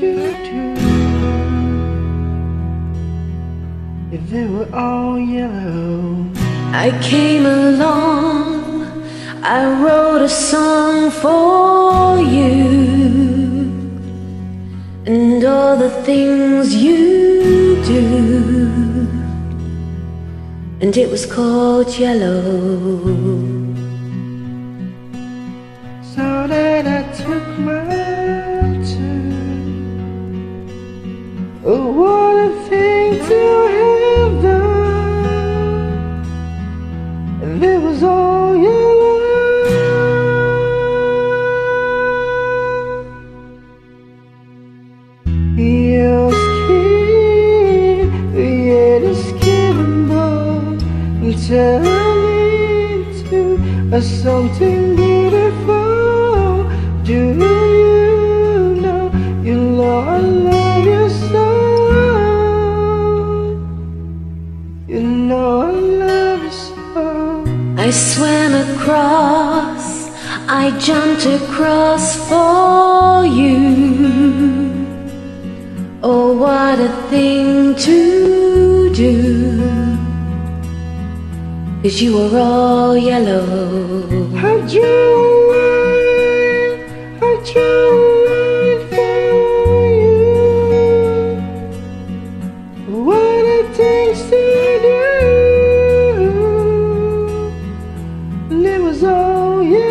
you do if they were all yellow? I came along, I wrote a song for you, and all the things you do, and it was called Yellow. Oh, what a thing to have done. And it was all yellow. Your skin, the skin and bone will turn into a something I swam across, I jumped across for you. Oh, what a thing to do. Cause you were all yellow. I drew a line for you. What and it was all yellow.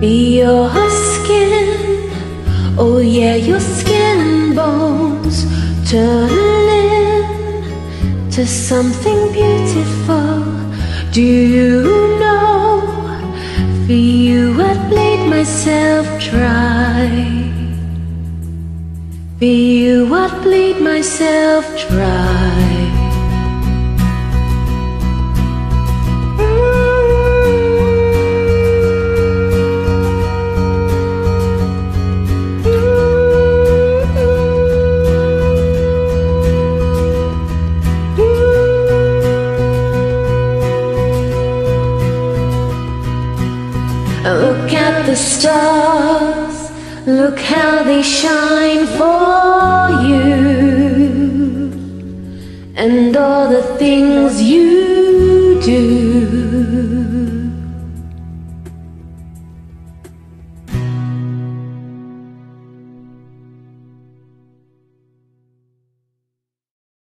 Your skin, oh yeah, your skin and bones turn into something beautiful. Do you know? For you, I'd myself dry. For you, I'd bleed myself dry. Look at the stars, look how they shine for you, and all the things you.